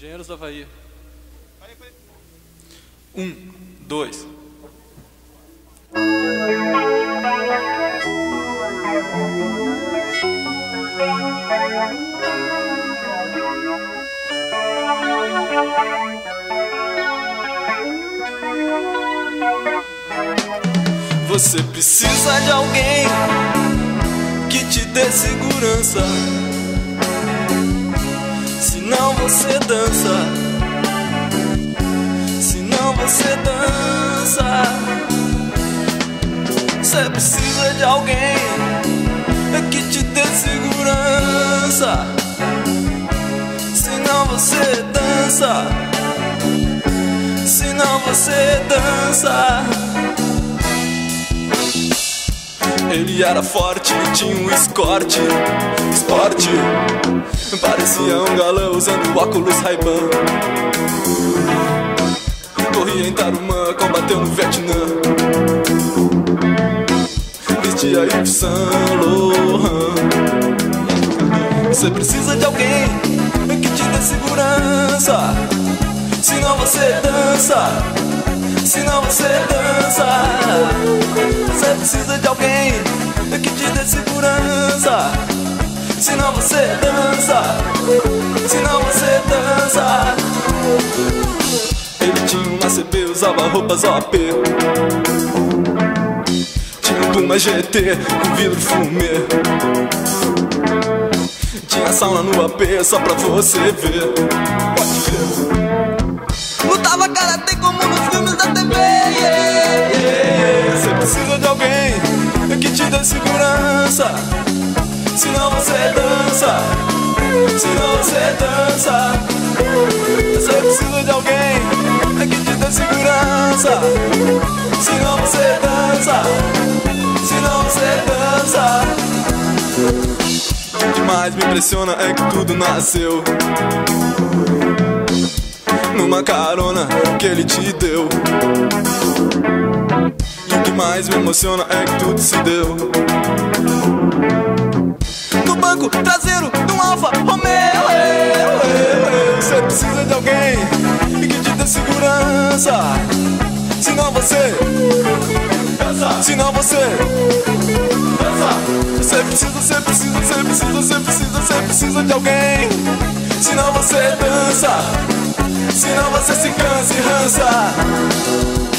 Engenheiros do Havaí. Um, dois. Você precisa de alguém que te dê segurança. Você dança. Senão você dança. Você precisa de alguém que te dê segurança. Senão você dança. Senão você dança. Ele era forte, tinha um escorte, esporte Parecia um galã usando óculos Ray-Ban. Corria em Tarumã, combateu no Vietnã. Vestia Yves Saint Laurent. Você precisa de alguém que te dê segurança. Senão você dança. Senão você dança. Você precisa de alguém que te dê segurança Senão você dança Senão você dança. Ele tinha uma CB, usava roupas OP Tinha um Puma GT com vidro fumê. Tinha sauna no AP só pra você ver. Pode ver. Lutava karatê como nos filmes da TV yeah, yeah. Você precisa de alguém que te dê segurança você dança Senão você dança Você precisa de alguém que te dê segurança Senão você dança Senão você dança O que mais me impressiona é que tudo nasceu numa carona que ele te deu. E o que mais me emociona é que tudo se deu. Banco traseiro de um Alfa Romeo. Você precisa de alguém que te dê segurança. Senão você. Senão você. Você precisa, você precisa, você precisa, você precisa, você precisa de alguém. Senão você dança. Senão você se cansa e rança